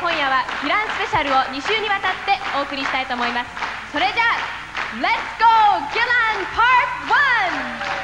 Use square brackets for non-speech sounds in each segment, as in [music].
今夜はギランスペシャルを2週にわたってお送りしたいと思います。それじゃあ、Let's go! Gillan Part 1!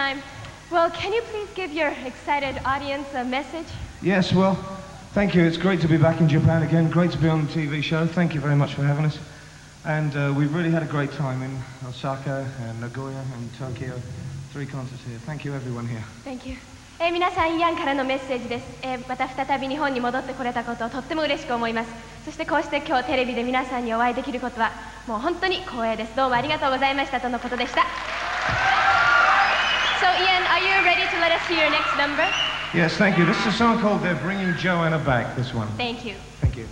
Time. Well, can you please give your excited audience a message? Yes, well, thank you. It's great to be back in Japan again. Great to be on the TV show. Thank you very much for having us. And uh, we've really had a great time in Osaka and Nagoya and Tokyo. Three concerts here. Thank you, everyone here. Thank you. えー皆さん、イアンからのメッセージです、えーまた再び日本に戻ってこれたことをとっても嬉しく思いますそしてこうして今日テレビで皆さんにお会いできることはもう本当に光栄ですどうもありがとうございましたとのことでした Ian, are you ready to let us hear your next number? Yes, thank you. This is a song called They're Bringing Joanna Back, this one. Thank you. Thank you.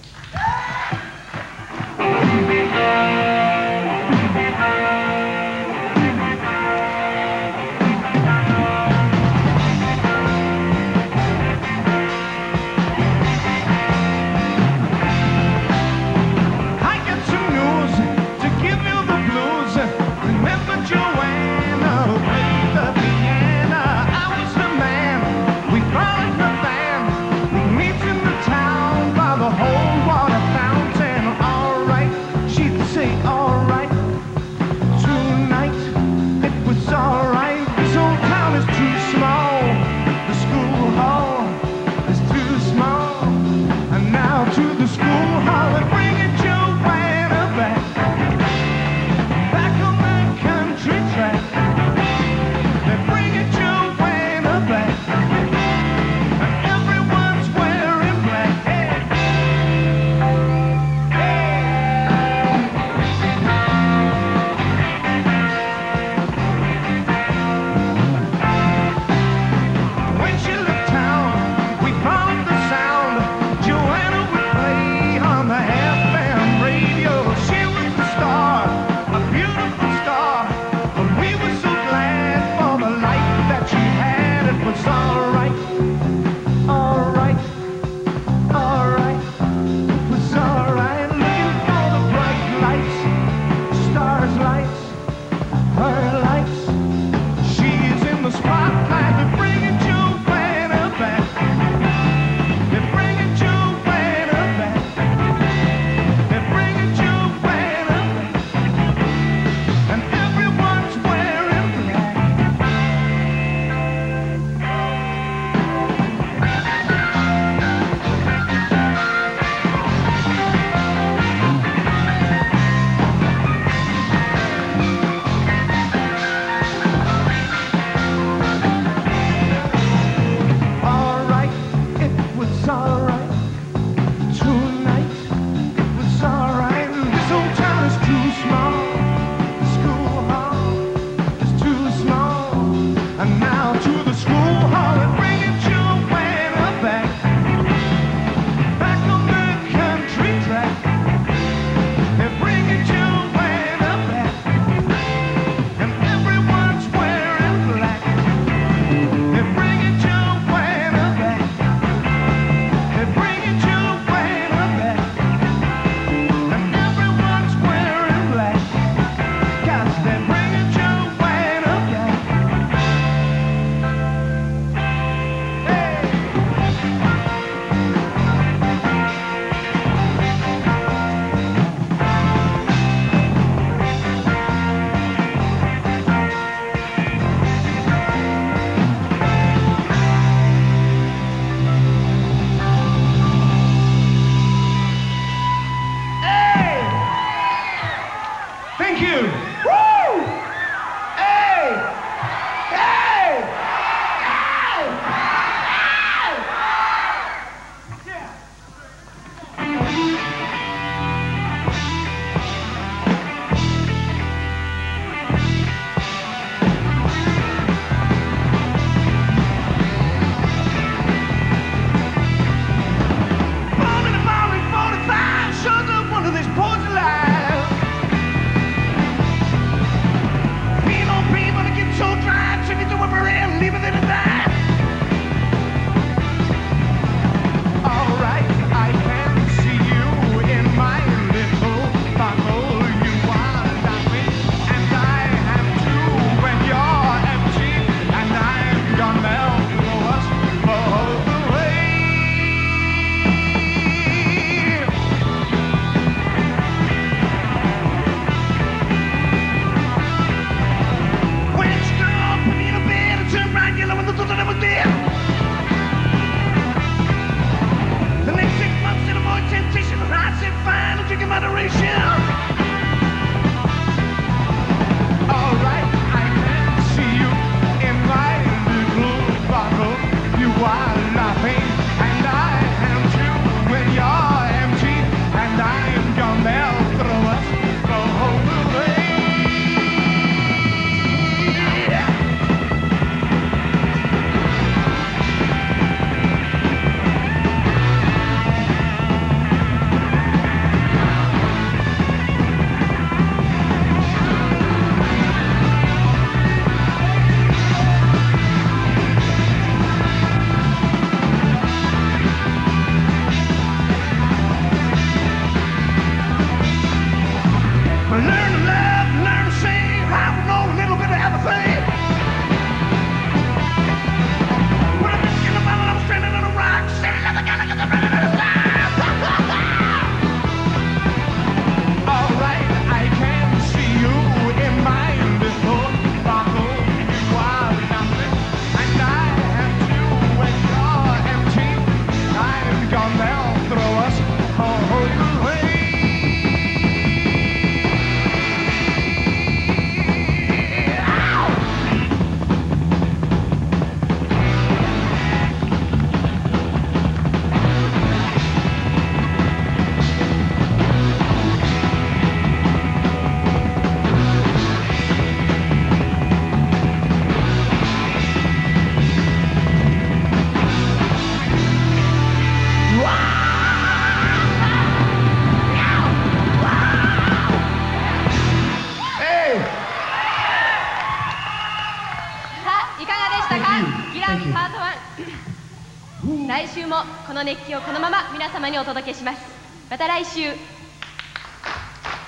もこの熱気をこのまま皆様にお届けします。また来週。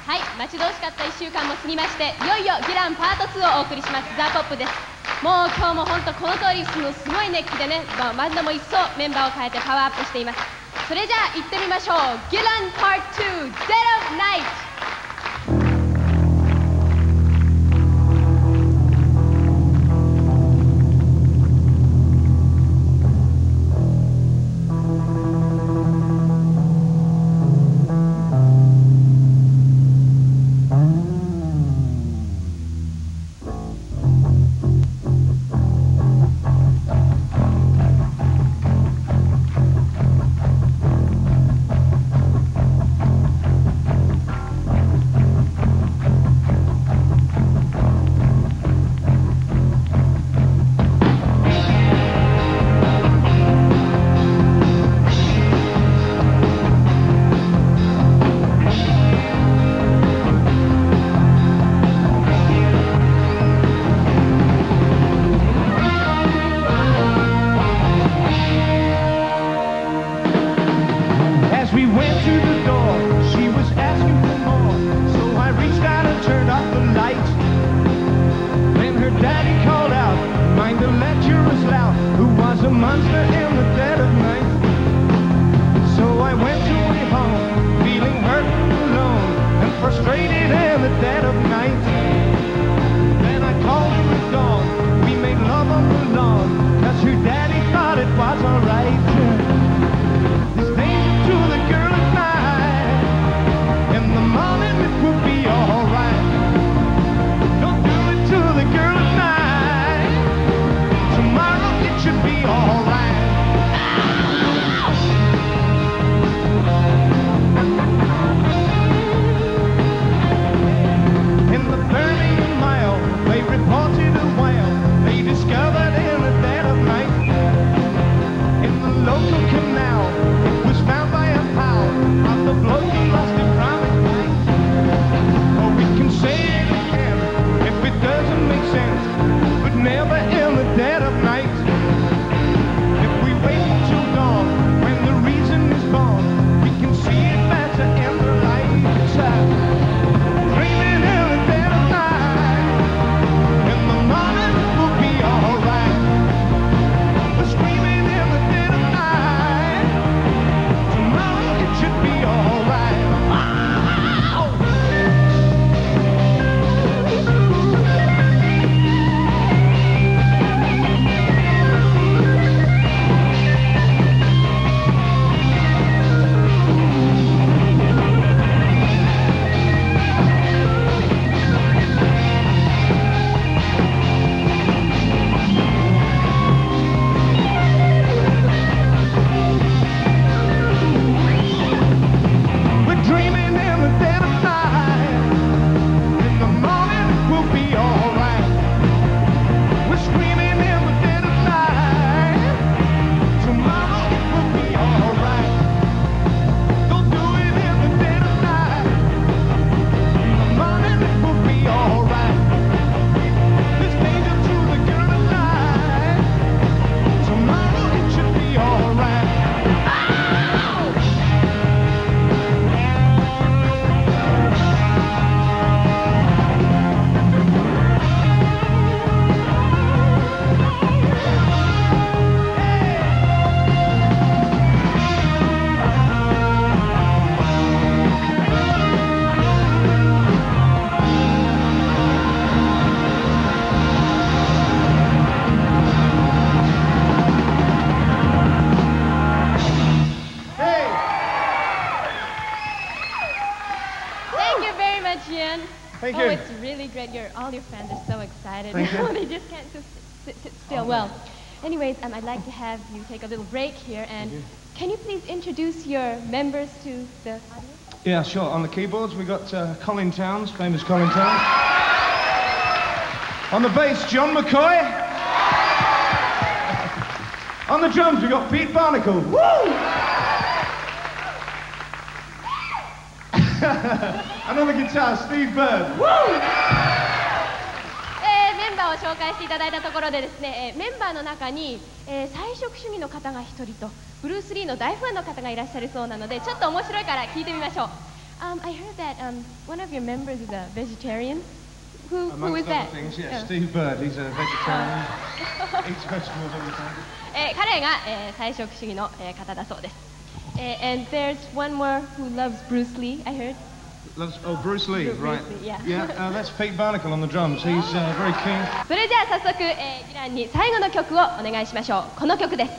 はい待ち遠しかった1週間も過ぎましていよいよギランパート2をお送りします。ザ・ポップです。もう今日も本当この通りすごすごい熱気でねまあバンドも一層メンバーを変えてパワーアップしています。それじゃあ行ってみましょう。ギランパート2 Dead of Night monster anyways, um, I'd like to have you take a little break here, and can you please introduce your members to the audience? Yeah, sure. On the keyboards, we got uh, Colin Towns, famous Colin Towns. On the bass, John McCoy. On the drums, we got Pete Barnacle. Woo! [laughs] and on the guitar, Steve Bird. Woo! えーメンバーを紹介していただいたところでですね、えーメンバーの中に、えー菜食主義の方が一人とブルース・リーの大ファンの方がいらっしゃるそうなのでちょっと面白いから聞いてみましょう。Um, I heard that um, one of your members is a vegetarian. Who, who is that? things, yeah, Yeah. Steve Bird. He's a vegetarian. Eats vegetables all the time. えー彼が、えー菜食主義の、えー方だそうです。えー and there's one more who loves Bruce Lee, I heard. それじゃあ早速、えー、イランに最後の曲をお願いしましょう。この曲です。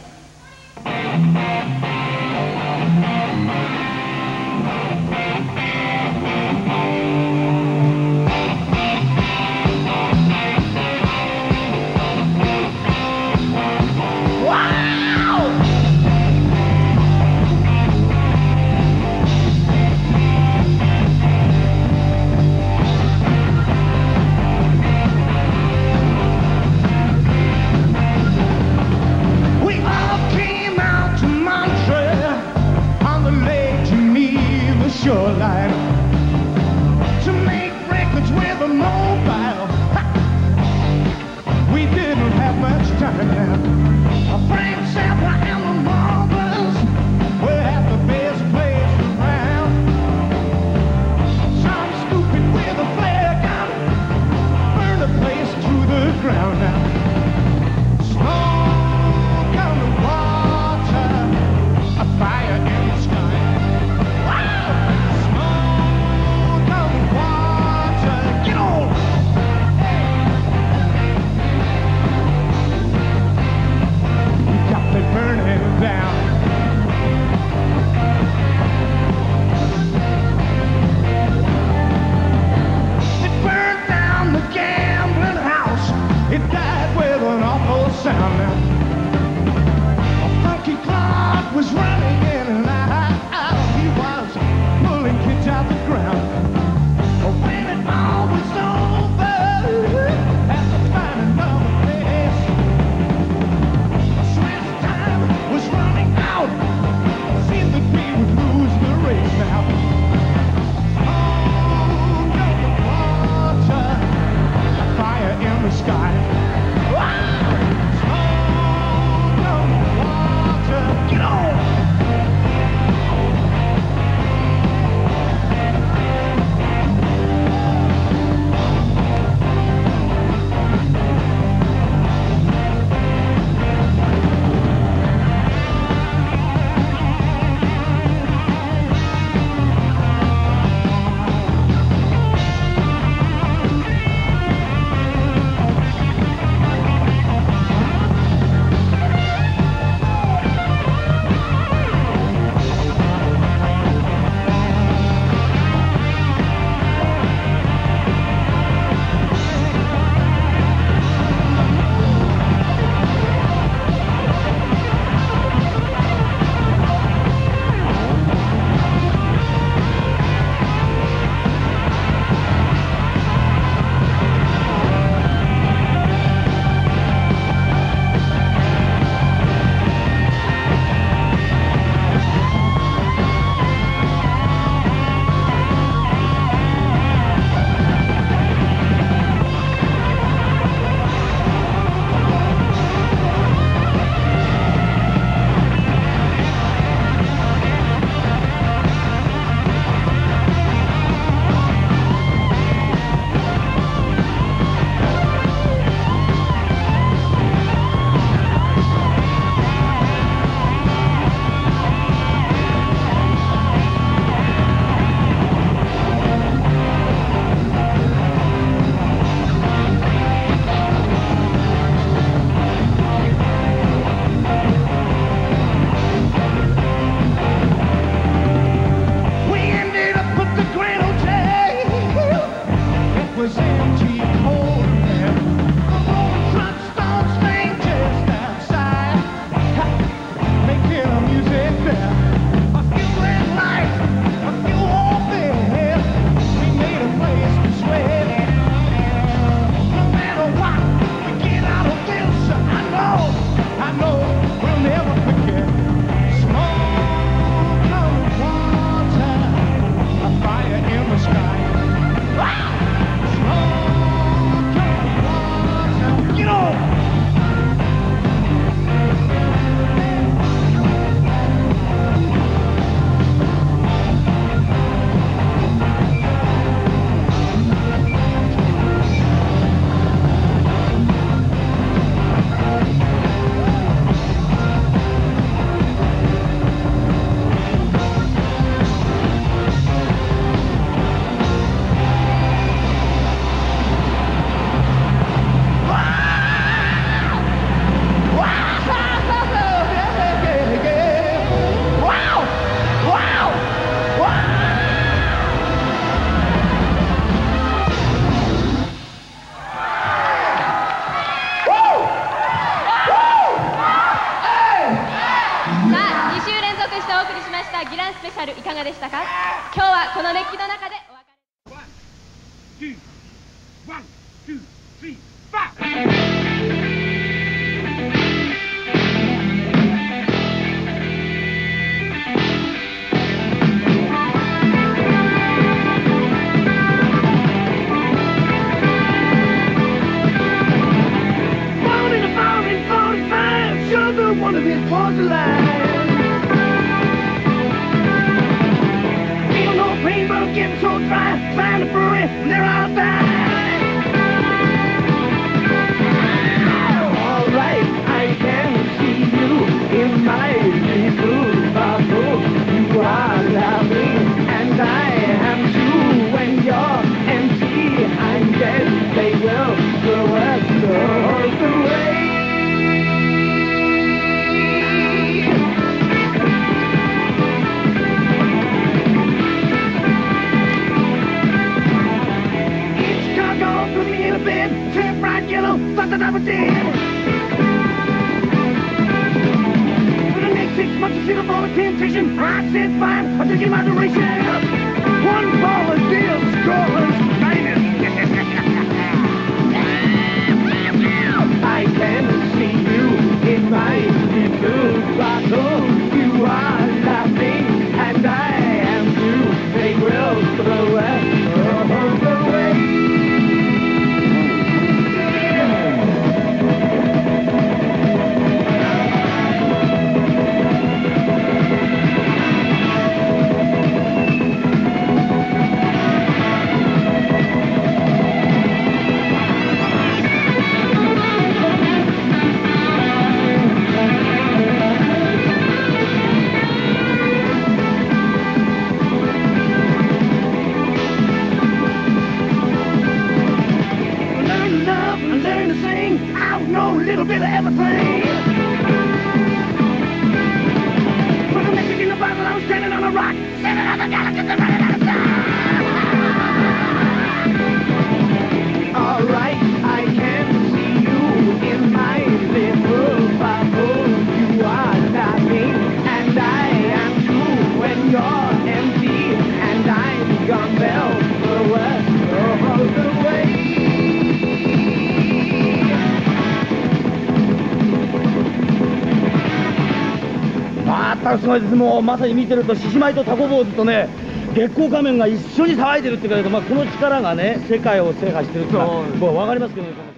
I know a little bit of everything. But the message in the Bible, I was standing on a rock. Seven other galaxies are running out すごいです、もうまさに見てると、獅子舞とタコ坊主とね、月光仮面が一緒に騒いでるっていうか、まあ、この力がね、世界を制覇してるっていうのは、もう分かりますけどね。